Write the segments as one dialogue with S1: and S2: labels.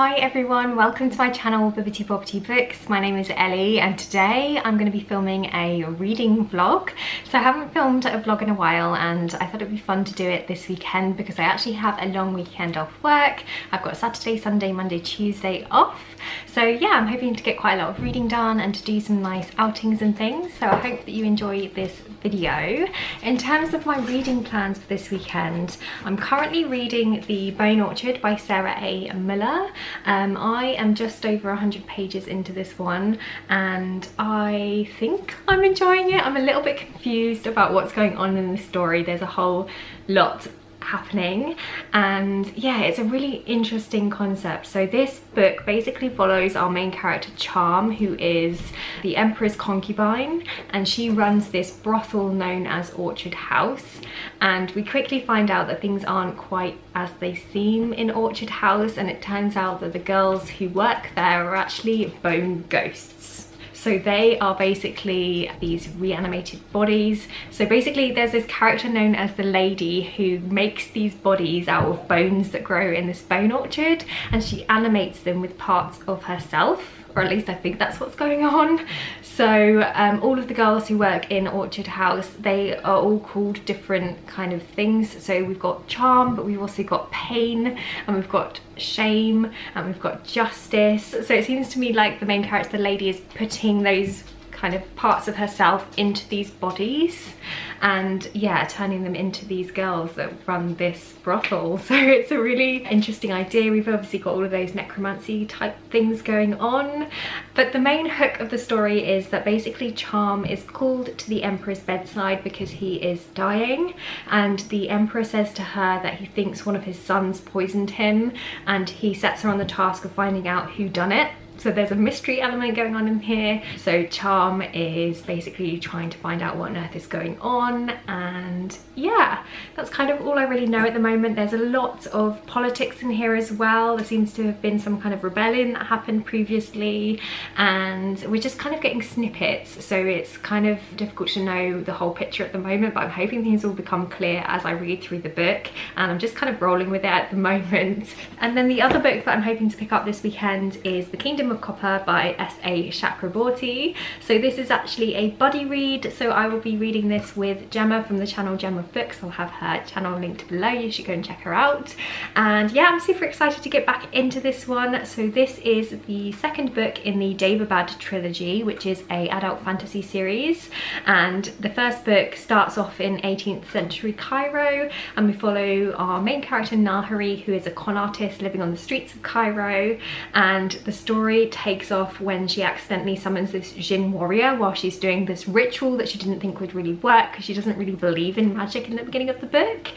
S1: Hi everyone, welcome to my channel Bibbidi Bobbidi Books. My name is Ellie and today I'm going to be filming a reading vlog. So I haven't filmed a vlog in a while and I thought it would be fun to do it this weekend because I actually have a long weekend off work. I've got Saturday, Sunday, Monday, Tuesday off. So yeah, I'm hoping to get quite a lot of reading done and to do some nice outings and things. So I hope that you enjoy this video. In terms of my reading plans for this weekend, I'm currently reading The Bone Orchard by Sara A. Mueller. Um, I am just over 100 pages into this one and I think I'm enjoying it. I'm a little bit confused about what's going on in the story. There's a whole lot happening. And yeah it's a really interesting concept. So this book basically follows our main character charm who is the emperor's concubine and she runs this brothel known as orchard house. And we quickly find out that things aren't quite as they seem in orchard house and it turns out that the girls who work there are actually bone ghosts so they are basically these reanimated bodies. So basically there's this character known as the lady who makes these bodies out of bones that grow in this bone orchard and she animates them with parts of herself or at least I think that's what's going on. So um, all of the girls who work in Orchard House, they are all called different kind of things. So we've got charm, but we've also got pain, and we've got shame, and we've got justice. So it seems to me like the main character, the lady, is putting those kind of parts of herself into these bodies and yeah turning them into these girls that run this brothel. So it's a really interesting idea. We've obviously got all of those necromancy type things going on. But the main hook of the story is that basically charm is called to the emperor's bedside because he is dying. And the emperor says to her that he thinks one of his sons poisoned him and he sets her on the task of finding out who done it so there's a mystery element going on in here. So Charm is basically trying to find out what on earth is going on and yeah, that's kind of all I really know at the moment. There's a lot of politics in here as well. There seems to have been some kind of rebellion that happened previously and we're just kind of getting snippets. So it's kind of difficult to know the whole picture at the moment, but I'm hoping things will become clear as I read through the book and I'm just kind of rolling with it at the moment. And then the other book that I'm hoping to pick up this weekend is The Kingdom of Copper by S.A. Chakraborty. So this is actually a buddy read, so I will be reading this with Gemma from the channel Gemma Books. I'll have her channel linked below, you should go and check her out. And yeah, I'm super excited to get back into this one. So this is the second book in the Daevabad trilogy, which is a adult fantasy series. And the first book starts off in 18th century Cairo, and we follow our main character Nahari, who is a con artist living on the streets of Cairo. And the story takes off when she accidentally summons this Jinn warrior while she's doing this ritual that she didn't think would really work because she doesn't really believe in magic in the beginning of the book.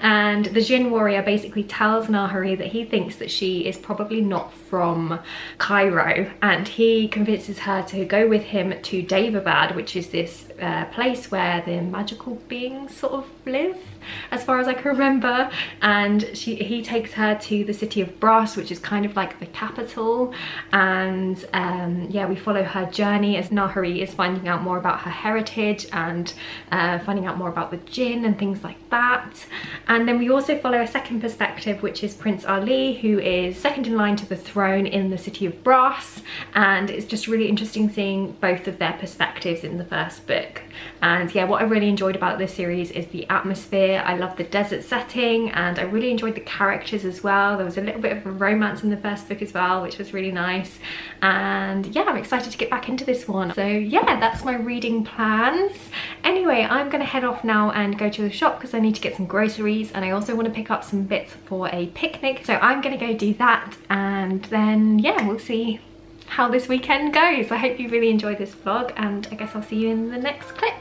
S1: And the Jinn warrior basically tells Nahari that he thinks that she is probably not from Cairo and he convinces her to go with him to Daevabad, which is this uh, place where the magical beings sort of live as far as I can remember. And she he takes her to the city of Brass which is kind of like the capital. And um, yeah we follow her journey as Nahari is finding out more about her heritage and uh, finding out more about the jinn and things like that. And then we also follow a second perspective which is Prince Ali who is second in line to the throne in the city of Brass and it's just really interesting seeing both of their perspectives in the first book. And yeah what I really enjoyed about this series is the atmosphere I love the desert setting and I really enjoyed the characters as well. There was a little bit of romance in the first book as well which was really nice. And yeah I'm excited to get back into this one. So yeah that's my reading plans. Anyway I'm gonna head off now and go to the shop because I need to get some groceries and I also want to pick up some bits for a picnic. So I'm gonna go do that and then yeah we'll see how this weekend goes. I hope you really enjoyed this vlog and I guess I'll see you in the next clip.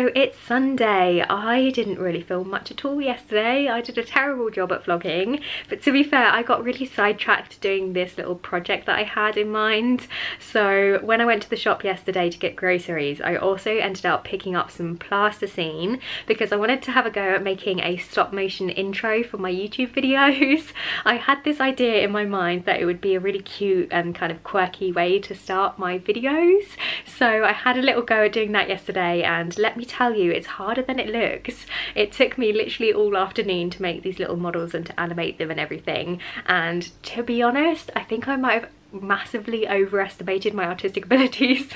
S1: So it's Sunday. I didn't really film much at all yesterday. I did a terrible job at vlogging, but to be fair, I got really sidetracked doing this little project that I had in mind. So when I went to the shop yesterday to get groceries, I also ended up picking up some plasticine because I wanted to have a go at making a stop motion intro for my YouTube videos. I had this idea in my mind that it would be a really cute and kind of quirky way to start my videos. So I had a little go at doing that yesterday and let me tell you it's harder than it looks it took me literally all afternoon to make these little models and to animate them and everything and to be honest I think I might have massively overestimated my artistic abilities.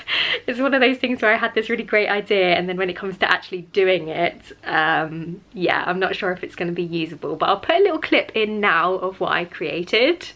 S1: it's one of those things where I had this really great idea and then when it comes to actually doing it, um, yeah, I'm not sure if it's going to be usable, but I'll put a little clip in now of what I created.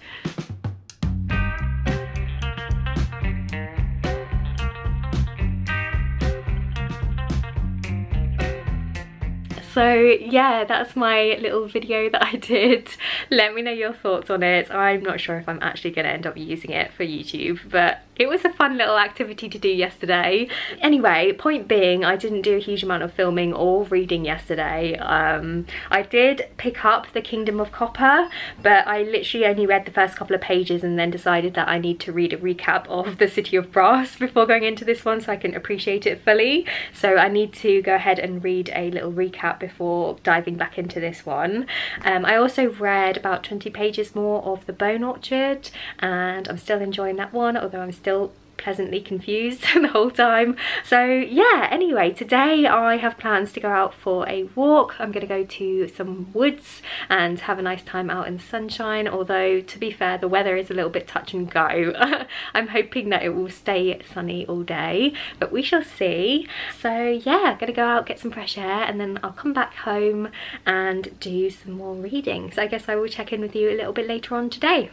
S1: So yeah that's my little video that I did. Let me know your thoughts on it. I'm not sure if I'm actually going to end up using it for YouTube but it was a fun little activity to do yesterday. Anyway, point being, I didn't do a huge amount of filming or reading yesterday. Um, I did pick up The Kingdom of Copper, but I literally only read the first couple of pages and then decided that I need to read a recap of The City of Brass before going into this one so I can appreciate it fully. So I need to go ahead and read a little recap before diving back into this one. Um, I also read about 20 pages more of The Bone Orchard and I'm still enjoying that one, although I'm still still pleasantly confused the whole time. So yeah, anyway, today I have plans to go out for a walk. I'm gonna go to some woods and have a nice time out in the sunshine, although to be fair, the weather is a little bit touch and go. I'm hoping that it will stay sunny all day, but we shall see. So yeah, gonna go out, get some fresh air, and then I'll come back home and do some more reading. So I guess I will check in with you a little bit later on today.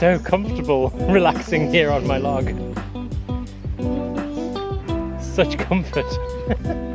S2: So comfortable relaxing here on my log. Such comfort.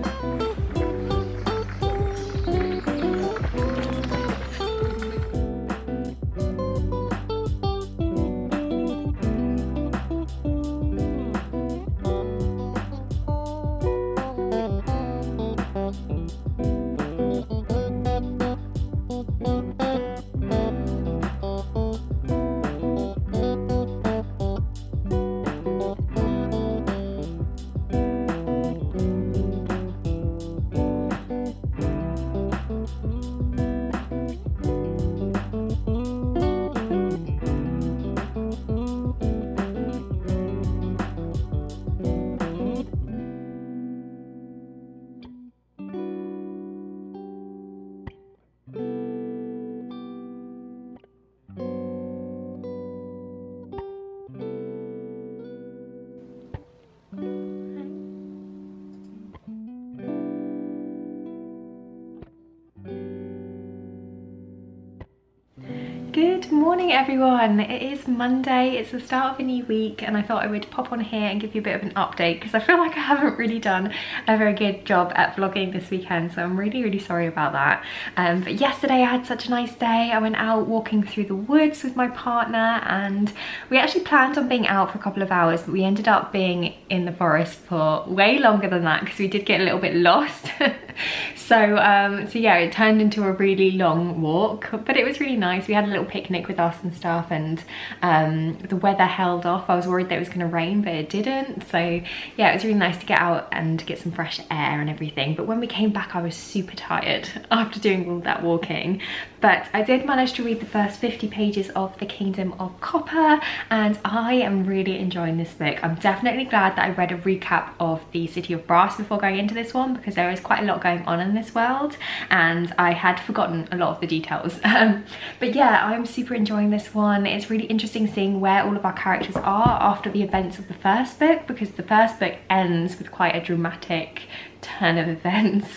S1: Good morning everyone. It is Monday, it's the start of a new week and I thought I would pop on here and give you a bit of an update because I feel like I haven't really done a very good job at vlogging this weekend so I'm really really sorry about that. Um, but yesterday I had such a nice day. I went out walking through the woods with my partner and we actually planned on being out for a couple of hours but we ended up being in the forest for way longer than that because we did get a little bit lost. so um, so yeah it turned into a really long walk but it was really nice. We had a little picnic with us and stuff and um, the weather held off. I was worried that it was going to rain but it didn't. So yeah, it was really nice to get out and get some fresh air and everything. But when we came back I was super tired after doing all that walking. but I did manage to read the first 50 pages of The Kingdom of Copper and I am really enjoying this book. I'm definitely glad that I read a recap of The City of Brass before going into this one because there is quite a lot going on in this world and I had forgotten a lot of the details. Um, but yeah, I'm super enjoying this one. It's really interesting seeing where all of our characters are after the events of the first book because the first book ends with quite a dramatic turn of events.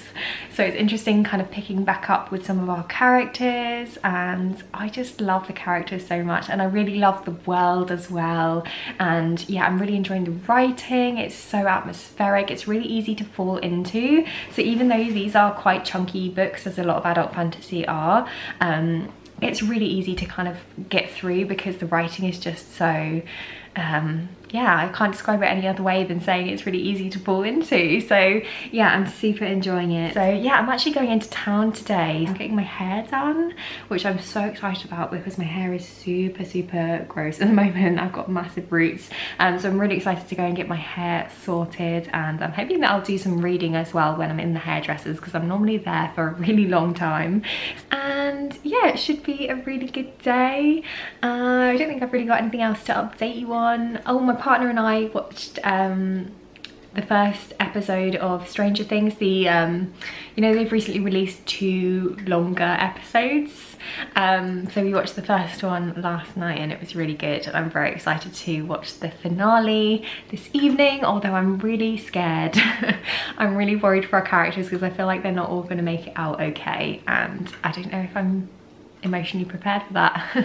S1: So it's interesting kind of picking back up with some of our characters and I just love the characters so much and I really love the world as well. And yeah, I'm really enjoying the writing. It's so atmospheric. It's really easy to fall into. So even though these are quite chunky books as a lot of adult fantasy are, um, it's really easy to kind of get through because the writing is just so um, yeah, I can't describe it any other way than saying it's really easy to fall into. So yeah, I'm super enjoying it. So yeah, I'm actually going into town today. I'm getting my hair done, which I'm so excited about because my hair is super, super gross at the moment. I've got massive roots. Um, so I'm really excited to go and get my hair sorted and I'm hoping that I'll do some reading as well when I'm in the hairdressers because I'm normally there for a really long time. And yeah, it should be a really good day. Uh, I don't think I've really got anything else to update you on. Oh, my partner and I watched um, the first episode of Stranger Things. The um, you know they've recently released two longer episodes. Um, so we watched the first one last night and it was really good. I'm very excited to watch the finale this evening. Although I'm really scared. I'm really worried for our characters because I feel like they're not all going to make it out okay. And I don't know if I'm emotionally prepared for that.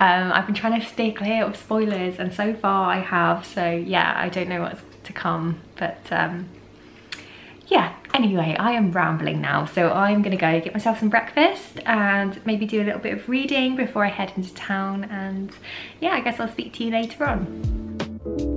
S1: um, I've been trying to stay clear of spoilers and so far I have so yeah I don't know what's to come but um, yeah anyway I am rambling now so I'm gonna go get myself some breakfast and maybe do a little bit of reading before I head into town and yeah I guess I'll speak to you later on.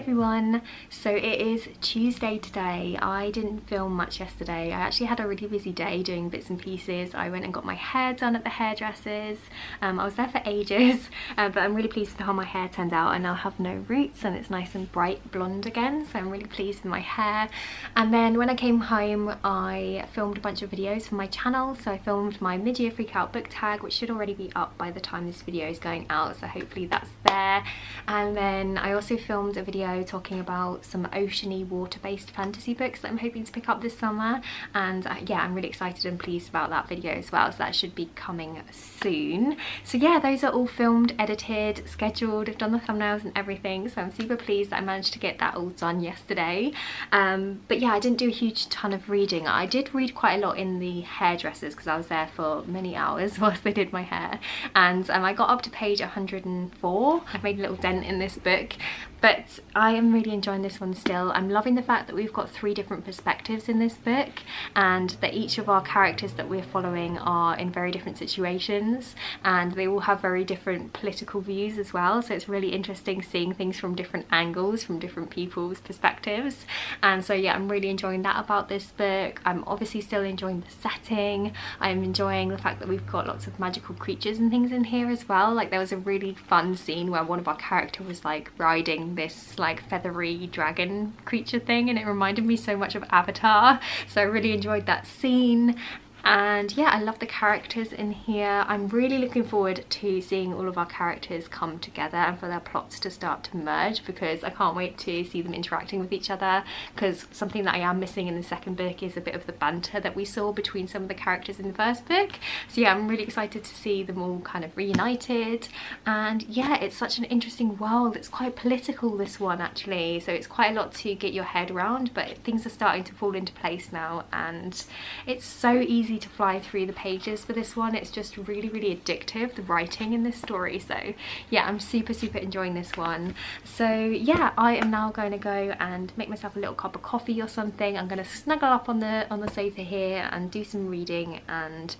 S1: Everyone. So it is Tuesday today. I didn't film much yesterday. I actually had a really busy day doing bits and pieces. I went and got my hair done at the hairdressers. Um, I was there for ages uh, but I'm really pleased with how my hair turned out I now have no roots and it's nice and bright blonde again so I'm really pleased with my hair. And then when I came home I filmed a bunch of videos for my channel. So I filmed my mid-year freak out book tag which should already be up by the time this video is going out so hopefully that's there. And then I also filmed a video talking about some oceany water-based fantasy books that I'm hoping to pick up this summer. And uh, yeah I'm really excited and pleased about that video as well so that should be coming soon. So yeah those are all filmed edited scheduled I've done the thumbnails and everything so I'm super pleased that I managed to get that all done yesterday. Um, but yeah I didn't do a huge ton of reading. I did read quite a lot in the hairdressers because I was there for many hours whilst they did my hair. And um, I got up to page 104 I've made a little dent in this book but I am really enjoying this one still. I'm loving the fact that we've got three different perspectives in this book and that each of our characters that we're following are in very different situations and they all have very different political views as well so it's really interesting seeing things from different angles from different people's perspectives and so yeah I'm really enjoying that about this book. I'm obviously still enjoying the setting. I'm enjoying the fact that we've got lots of magical creatures and things in here as well like there was a really fun scene where one of our characters was like riding this like feathery dragon creature thing and it reminded me so much of Avatar. So I really enjoyed that scene and yeah I love the characters in here. I'm really looking forward to seeing all of our characters come together and for their plots to start to merge because I can't wait to see them interacting with each other because something that I am missing in the second book is a bit of the banter that we saw between some of the characters in the first book. So yeah I'm really excited to see them all kind of reunited. And yeah it's such an interesting world. It's quite political this one actually. So it's quite a lot to get your head around but things are starting to fall into place now. And it's so easy easy to fly through the pages for this one. It's just really, really addictive, the writing in this story. So yeah, I'm super, super enjoying this one. So yeah, I am now going to go and make myself a little cup of coffee or something. I'm going to snuggle up on the on the sofa here and do some reading and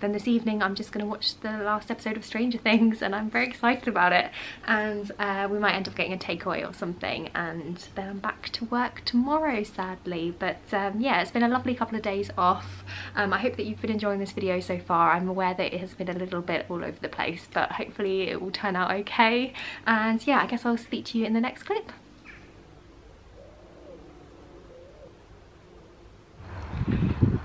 S1: then this evening I'm just going to watch the last episode of Stranger Things and I'm very excited about it. And uh, we might end up getting a takeaway or something and then I'm back to work tomorrow sadly. But um, yeah it's been a lovely couple of days off. Um, I hope that you've been enjoying this video so far. I'm aware that it has been a little bit all over the place but hopefully it will turn out okay. And yeah I guess I'll speak to you in the next clip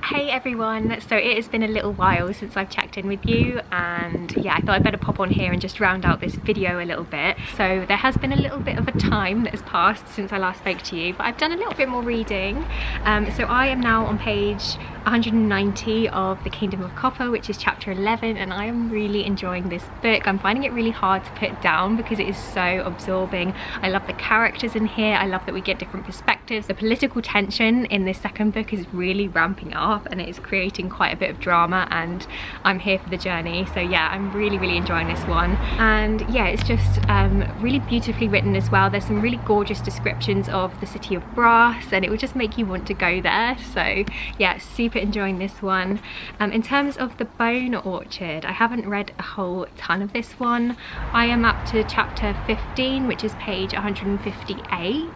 S1: Hey everyone, so it has been a little while since I've checked in with you and yeah I thought I'd better pop on here and just round out this video a little bit. So there has been a little bit of a time that has passed since I last spoke to you but I've done a little bit more reading. Um, so I am now on page 190 of The Kingdom of Copper, which is chapter 11, and I am really enjoying this book. I'm finding it really hard to put down because it is so absorbing. I love the characters in here. I love that we get different perspectives. The political tension in this second book is really ramping up and it is creating quite a bit of drama and I'm here for the journey. So yeah, I'm really, really enjoying this one. And yeah, it's just um, really beautifully written as well. There's some really gorgeous descriptions of the city of Brass and it would just make you want to go there. So yeah, super super enjoying this one. Um, in terms of the Bone Orchard, I haven't read a whole ton of this one. I am up to chapter 15, which is page 158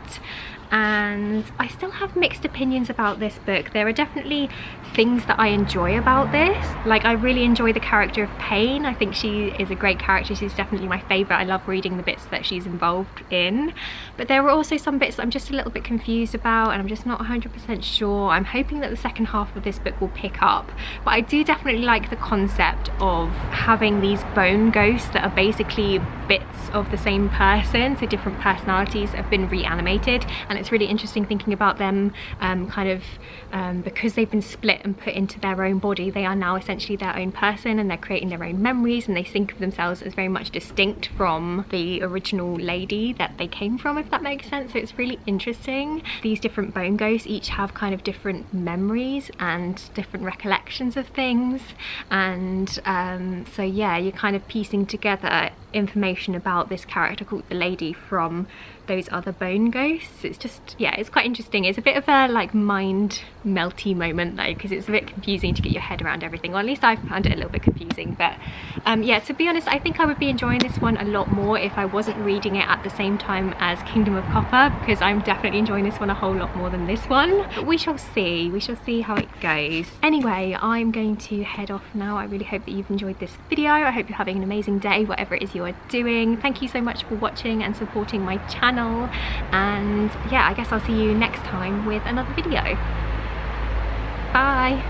S1: and I still have mixed opinions about this book. There are definitely things that I enjoy about this. Like I really enjoy the character of Pain. I think she is a great character. She's definitely my favourite. I love reading the bits that she's involved in. But there are also some bits I'm just a little bit confused about and I'm just not 100% sure. I'm hoping that the second half of this book will pick up. But I do definitely like the concept of having these bone ghosts that are basically bits of the same person. So different personalities have been reanimated and and it's really interesting thinking about them um, kind of um, because they've been split and put into their own body they are now essentially their own person and they're creating their own memories and they think of themselves as very much distinct from the original lady that they came from if that makes sense. So it's really interesting. These different bone ghosts each have kind of different memories and different recollections of things. And um, so yeah you're kind of piecing together information about this character called the lady from those other bone ghosts. It's just yeah it's quite interesting. It's a bit of a like mind melty moment though because it's a bit confusing to get your head around everything. Or at least I found it a little bit confusing but um, yeah to be honest I think I would be enjoying this one a lot more if I wasn't reading it at the same time as Kingdom of Copper because I'm definitely enjoying this one a whole lot more than this one. But we shall see. We shall see how it goes. Anyway I'm going to head off now. I really hope that you've enjoyed this video. I hope you're having an amazing day whatever it is you are doing. Thank you so much for watching and supporting my channel. And yeah I guess I'll see you next time with another video. Bye